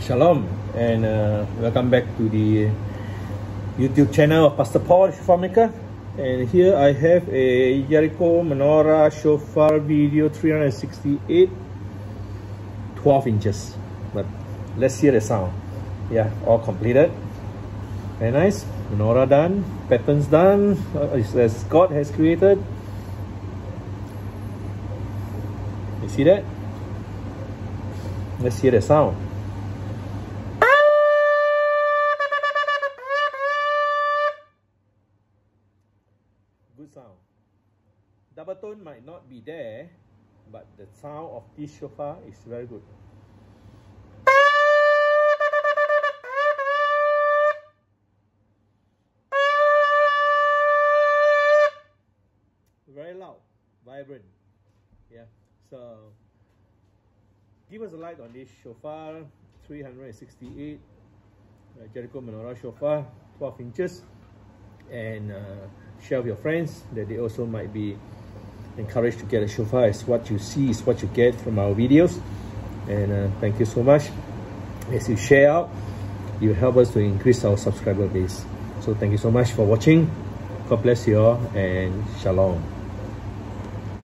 Shalom and uh, welcome back to the YouTube channel of Pastor Paul Shofar and here I have a Jericho Menorah Shofar video 368 12 inches. But let's hear the sound. Yeah all completed. Very nice. Menorah done patterns done uh, as God has created. You see that? Let's hear the sound sound. Double tone might not be there, but the sound of this shofar is very good. Very loud, vibrant. Yeah, so give us a light on this shofar 368 uh, Jericho Menorah shofar 12 inches and uh, share with your friends that they also might be encouraged to get a shofar as what you see is what you get from our videos. And uh, thank you so much. As you share out you help us to increase our subscriber base. So thank you so much for watching. God bless you all and shalom